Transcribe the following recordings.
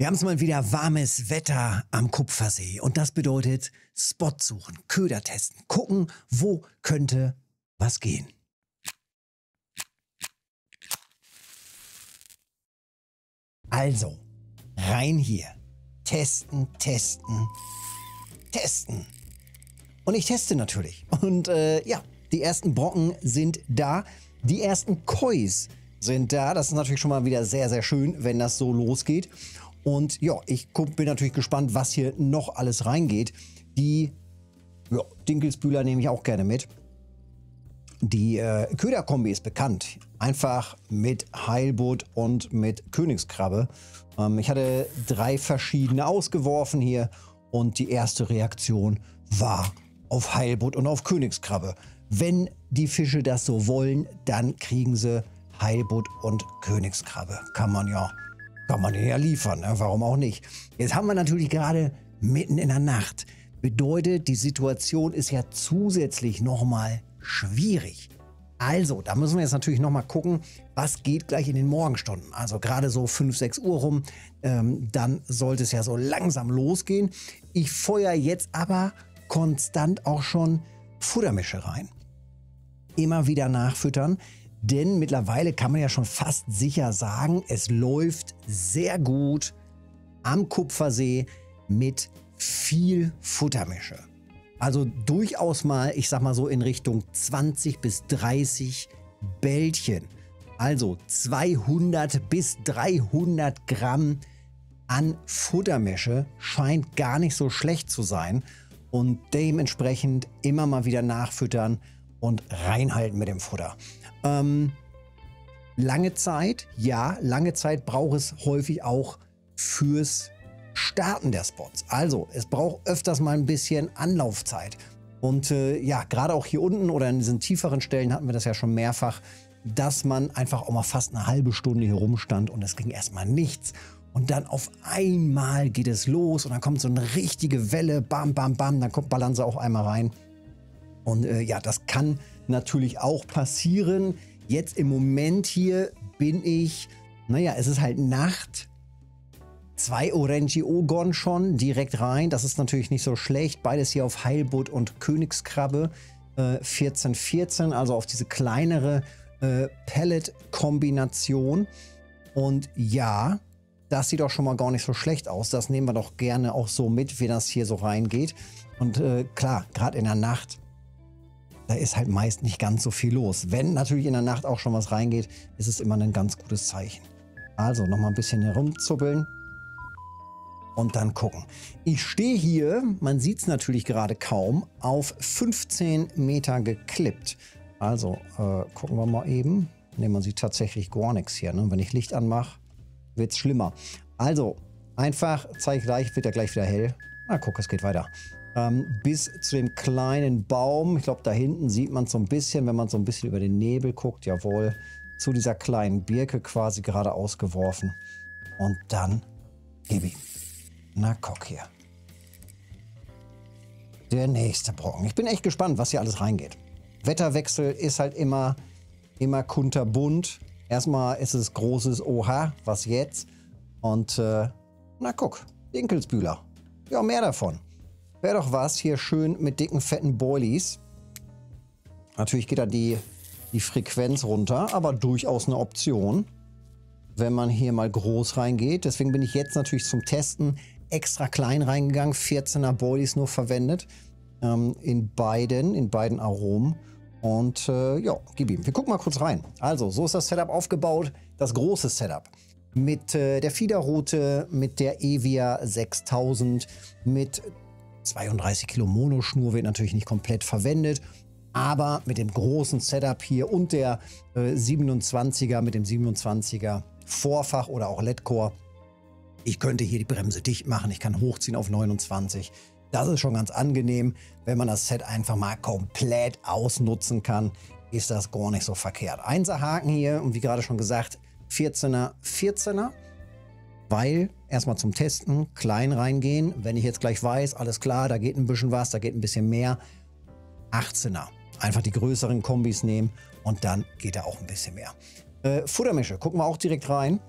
Wir haben es mal wieder warmes Wetter am Kupfersee und das bedeutet Spot suchen, Köder testen, gucken, wo könnte was gehen. Also, rein hier. Testen, testen, testen. Und ich teste natürlich. Und äh, ja, die ersten Brocken sind da. Die ersten Kois sind da. Das ist natürlich schon mal wieder sehr, sehr schön, wenn das so losgeht. Und ja, ich bin natürlich gespannt, was hier noch alles reingeht. Die ja, Dinkelsbühler nehme ich auch gerne mit. Die äh, Köderkombi ist bekannt. Einfach mit Heilbutt und mit Königskrabbe. Ähm, ich hatte drei verschiedene ausgeworfen hier und die erste Reaktion war auf Heilbutt und auf Königskrabbe. Wenn die Fische das so wollen, dann kriegen sie Heilbutt und Königskrabbe. Kann man ja kann man ja liefern, ne? warum auch nicht. Jetzt haben wir natürlich gerade mitten in der Nacht. Bedeutet, die Situation ist ja zusätzlich nochmal schwierig. Also, da müssen wir jetzt natürlich nochmal gucken, was geht gleich in den Morgenstunden. Also gerade so 5, 6 Uhr rum, ähm, dann sollte es ja so langsam losgehen. Ich feuer jetzt aber konstant auch schon Futtermische rein. Immer wieder nachfüttern. Denn mittlerweile kann man ja schon fast sicher sagen, es läuft sehr gut am Kupfersee mit viel Futtermische. Also durchaus mal, ich sag mal so in Richtung 20 bis 30 Bällchen. Also 200 bis 300 Gramm an Futtermische scheint gar nicht so schlecht zu sein. Und dementsprechend immer mal wieder nachfüttern und reinhalten mit dem Futter. Ähm, lange Zeit, ja, lange Zeit braucht es häufig auch fürs Starten der Spots. Also, es braucht öfters mal ein bisschen Anlaufzeit. Und äh, ja, gerade auch hier unten oder in diesen tieferen Stellen hatten wir das ja schon mehrfach, dass man einfach auch mal fast eine halbe Stunde hier rumstand und es ging erstmal nichts. Und dann auf einmal geht es los und dann kommt so eine richtige Welle, bam, bam, bam, dann kommt Balanze auch einmal rein. Und äh, ja, das kann natürlich auch passieren. Jetzt im Moment hier bin ich, naja, es ist halt Nacht. Zwei Orange Ogon schon direkt rein. Das ist natürlich nicht so schlecht. Beides hier auf Heilbutt und Königskrabbe. Äh, 14, 14, also auf diese kleinere äh, Pellet-Kombination. Und ja, das sieht auch schon mal gar nicht so schlecht aus. Das nehmen wir doch gerne auch so mit, wie das hier so reingeht. Und äh, klar, gerade in der Nacht da ist halt meist nicht ganz so viel los. Wenn natürlich in der Nacht auch schon was reingeht, ist es immer ein ganz gutes Zeichen. Also nochmal ein bisschen herumzuppeln und dann gucken. Ich stehe hier, man sieht es natürlich gerade kaum, auf 15 Meter geklippt. Also äh, gucken wir mal eben. Ne, man sieht tatsächlich gar nichts hier. Ne? Wenn ich Licht anmache, wird es schlimmer. Also einfach, zeige ich gleich, wird ja gleich wieder hell. Na guck, es geht weiter bis zu dem kleinen Baum. Ich glaube, da hinten sieht man so ein bisschen, wenn man so ein bisschen über den Nebel guckt, jawohl, zu dieser kleinen Birke quasi gerade ausgeworfen. Und dann gib ihm. Na, guck hier. Der nächste Brocken. Ich bin echt gespannt, was hier alles reingeht. Wetterwechsel ist halt immer, immer kunterbunt. Erstmal ist es großes Oha, was jetzt? Und äh, na guck, Dinkelsbühler. Ja, mehr davon. Wäre doch was, hier schön mit dicken, fetten Boilies. Natürlich geht da die, die Frequenz runter, aber durchaus eine Option, wenn man hier mal groß reingeht. Deswegen bin ich jetzt natürlich zum Testen extra klein reingegangen. 14er Boilies nur verwendet. Ähm, in beiden, in beiden Aromen. Und äh, ja, gib ihm. Wir gucken mal kurz rein. Also, so ist das Setup aufgebaut. Das große Setup. Mit äh, der Fiederroute, mit der Evia 6000, mit 32 Kilo Monoschnur wird natürlich nicht komplett verwendet. Aber mit dem großen Setup hier und der äh, 27er, mit dem 27er Vorfach oder auch LED-Core, ich könnte hier die Bremse dicht machen, ich kann hochziehen auf 29. Das ist schon ganz angenehm. Wenn man das Set einfach mal komplett ausnutzen kann, ist das gar nicht so verkehrt. Einser Haken hier und wie gerade schon gesagt, 14er, 14er weil erstmal zum Testen klein reingehen. Wenn ich jetzt gleich weiß, alles klar, da geht ein bisschen was, da geht ein bisschen mehr. 18er. Einfach die größeren Kombis nehmen und dann geht da auch ein bisschen mehr. Äh, Futtermische, gucken wir auch direkt rein.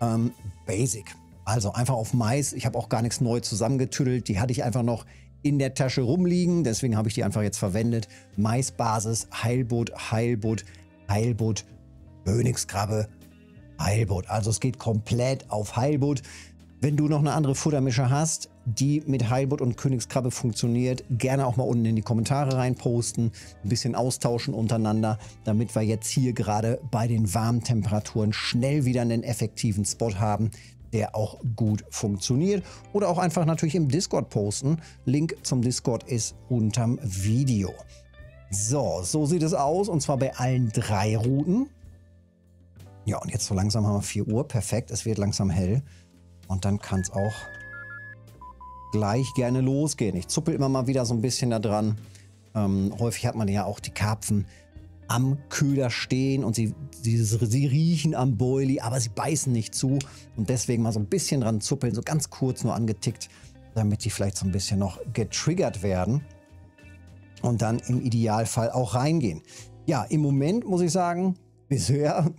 Ähm, Basic. Also einfach auf Mais. Ich habe auch gar nichts neu zusammengetüdelt. Die hatte ich einfach noch in der Tasche rumliegen. Deswegen habe ich die einfach jetzt verwendet. Maisbasis, Heilbutt, Heilbutt, Heilbutt, Königskrabbe, Heilbutt. Also es geht komplett auf Heilbutt. Wenn du noch eine andere Futtermische hast, die mit Heilbutt und Königskrabbe funktioniert, gerne auch mal unten in die Kommentare reinposten, ein bisschen austauschen untereinander, damit wir jetzt hier gerade bei den warmen Temperaturen schnell wieder einen effektiven Spot haben, der auch gut funktioniert. Oder auch einfach natürlich im Discord posten. Link zum Discord ist unterm Video. So, so sieht es aus und zwar bei allen drei Routen. Ja, und jetzt so langsam haben wir 4 Uhr. Perfekt, es wird langsam hell. Und dann kann es auch gleich gerne losgehen. Ich zuppel immer mal wieder so ein bisschen da dran. Ähm, häufig hat man ja auch die Karpfen am Köder stehen und sie, sie, sie riechen am Boilie, aber sie beißen nicht zu. Und deswegen mal so ein bisschen dran zuppeln, so ganz kurz nur angetickt, damit die vielleicht so ein bisschen noch getriggert werden. Und dann im Idealfall auch reingehen. Ja, im Moment muss ich sagen, bisher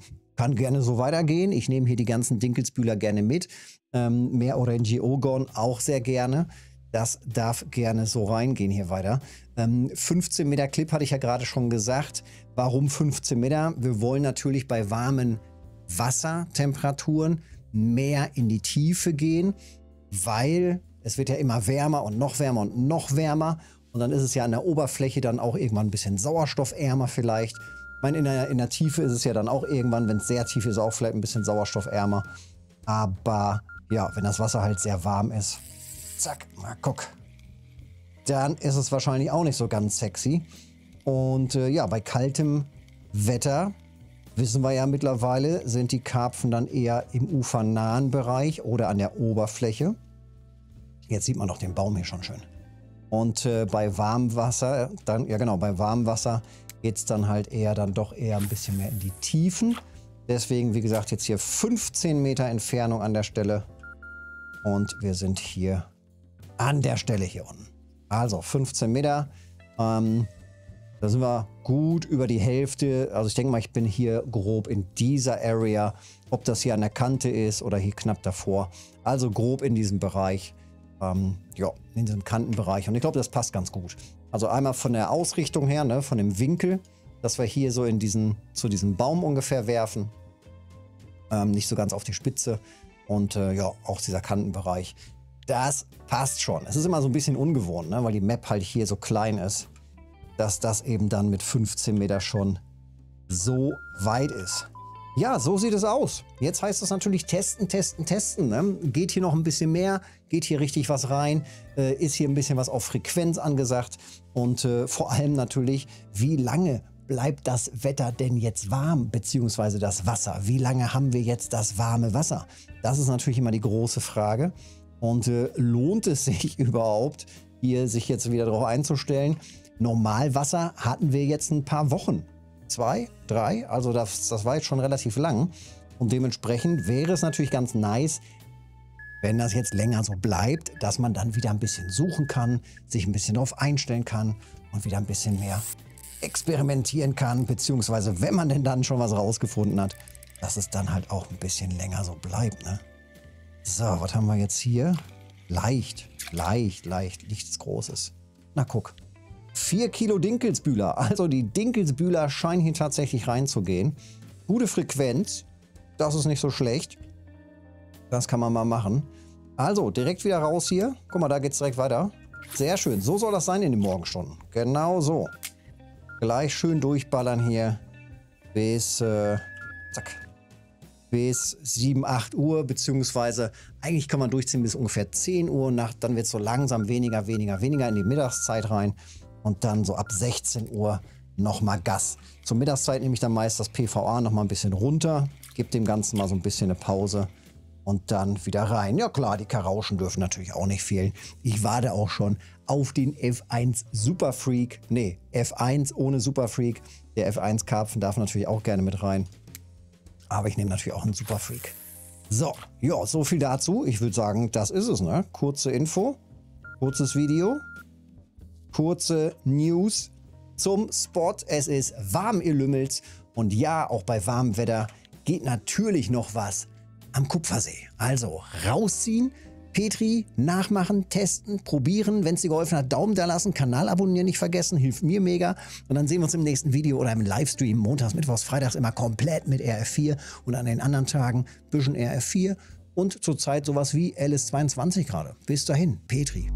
kann gerne so weitergehen. Ich nehme hier die ganzen Dinkelsbühler gerne mit. Ähm, mehr Orange Ogon auch sehr gerne. Das darf gerne so reingehen hier weiter. Ähm, 15 Meter Clip hatte ich ja gerade schon gesagt. Warum 15 Meter? Wir wollen natürlich bei warmen Wassertemperaturen mehr in die Tiefe gehen, weil es wird ja immer wärmer und noch wärmer und noch wärmer. Und dann ist es ja an der Oberfläche dann auch irgendwann ein bisschen sauerstoffärmer vielleicht. Meine, in der, in der Tiefe ist es ja dann auch irgendwann, wenn es sehr tief ist, auch vielleicht ein bisschen sauerstoffärmer. Aber ja, wenn das Wasser halt sehr warm ist, zack, mal guck, dann ist es wahrscheinlich auch nicht so ganz sexy. Und äh, ja, bei kaltem Wetter, wissen wir ja mittlerweile, sind die Karpfen dann eher im ufernahen Bereich oder an der Oberfläche. Jetzt sieht man doch den Baum hier schon schön. Und äh, bei warmem Wasser, dann, ja genau, bei warmem Wasser geht es dann halt eher dann doch eher ein bisschen mehr in die Tiefen. Deswegen, wie gesagt, jetzt hier 15 Meter Entfernung an der Stelle. Und wir sind hier an der Stelle hier unten. Also 15 Meter. Ähm, da sind wir gut über die Hälfte. Also ich denke mal, ich bin hier grob in dieser Area. Ob das hier an der Kante ist oder hier knapp davor. Also grob in diesem Bereich. Ähm, ja, in diesem Kantenbereich. Und ich glaube, das passt ganz gut. Also einmal von der Ausrichtung her, ne, von dem Winkel, dass wir hier so in diesen, zu diesem Baum ungefähr werfen. Ähm, nicht so ganz auf die Spitze. Und äh, ja, auch dieser Kantenbereich. Das passt schon. Es ist immer so ein bisschen ungewohnt, ne? weil die Map halt hier so klein ist, dass das eben dann mit 15 Meter schon so weit ist. Ja, so sieht es aus. Jetzt heißt es natürlich testen, testen, testen. Ne? Geht hier noch ein bisschen mehr? Geht hier richtig was rein? Äh, ist hier ein bisschen was auf Frequenz angesagt? Und äh, vor allem natürlich, wie lange bleibt das Wetter denn jetzt warm, beziehungsweise das Wasser? Wie lange haben wir jetzt das warme Wasser? Das ist natürlich immer die große Frage. Und äh, lohnt es sich überhaupt, hier sich jetzt wieder darauf einzustellen? Normalwasser hatten wir jetzt ein paar Wochen. Zwei, drei, also das, das war jetzt schon relativ lang. Und dementsprechend wäre es natürlich ganz nice, wenn das jetzt länger so bleibt, dass man dann wieder ein bisschen suchen kann, sich ein bisschen darauf einstellen kann und wieder ein bisschen mehr experimentieren kann, beziehungsweise wenn man denn dann schon was rausgefunden hat, dass es dann halt auch ein bisschen länger so bleibt. Ne? So, was haben wir jetzt hier? Leicht, leicht, leicht, nichts Großes. Na guck. 4 Kilo Dinkelsbühler. Also die Dinkelsbühler scheinen hier tatsächlich reinzugehen. Gute Frequenz. Das ist nicht so schlecht. Das kann man mal machen. Also, direkt wieder raus hier. Guck mal, da geht es direkt weiter. Sehr schön. So soll das sein in den Morgenstunden. Genau so. Gleich schön durchballern hier. Bis, äh, zack, bis 7, 8 Uhr, beziehungsweise eigentlich kann man durchziehen bis ungefähr 10 Uhr. Nach, dann wird es so langsam weniger, weniger, weniger in die Mittagszeit rein und dann so ab 16 Uhr nochmal Gas. Zur Mittagszeit nehme ich dann meist das PVA nochmal ein bisschen runter, gebe dem Ganzen mal so ein bisschen eine Pause und dann wieder rein. Ja klar, die Karauschen dürfen natürlich auch nicht fehlen. Ich warte auch schon auf den F1 Super Freak. Nee, F1 ohne Super Freak. Der F1 Karpfen darf natürlich auch gerne mit rein. Aber ich nehme natürlich auch einen Super Freak. So, ja, so viel dazu. Ich würde sagen, das ist es, ne? Kurze Info, kurzes Video, kurze News zum Spot. Es ist warm, ihr Lümmels. Und ja, auch bei warmem Wetter geht natürlich noch was am Kupfersee. Also rausziehen, Petri nachmachen, testen, probieren. Wenn es dir geholfen hat, Daumen da lassen, Kanal abonnieren nicht vergessen, hilft mir mega. Und dann sehen wir uns im nächsten Video oder im Livestream montags, mittwochs, freitags immer komplett mit RF4 und an den anderen Tagen bisschen RF4 und zurzeit sowas wie LS22 gerade. Bis dahin, Petri.